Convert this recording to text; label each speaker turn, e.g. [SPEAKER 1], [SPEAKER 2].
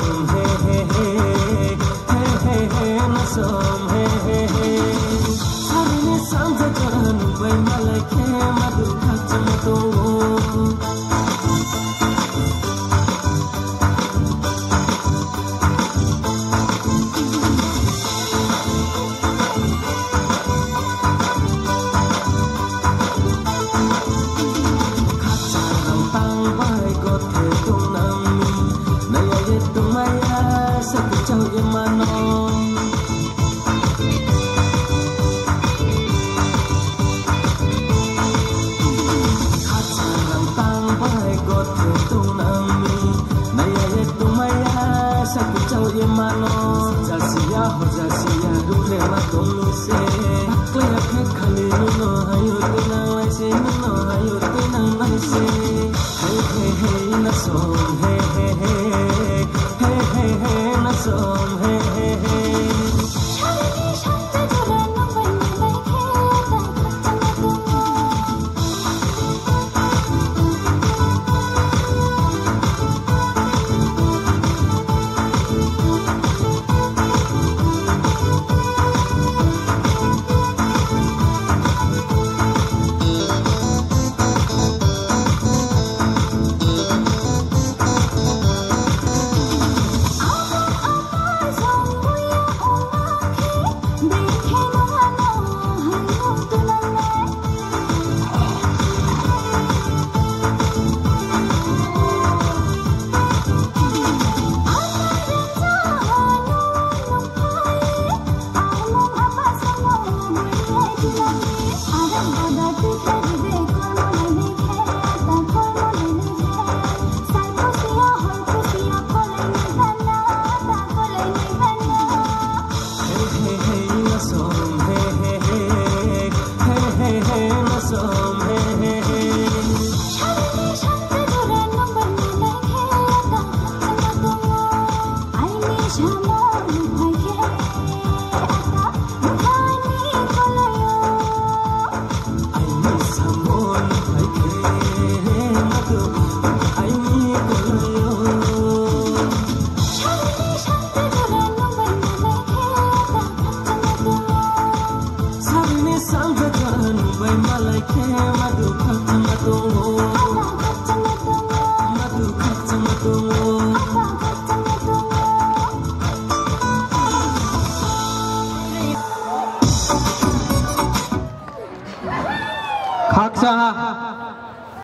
[SPEAKER 1] Hey. tunami na tumaya jasiya ho jasiya hey hey hey na so.
[SPEAKER 2] Adam.
[SPEAKER 1] बै मलखे मधु खच मधु मधु खच मधु खाक साहब।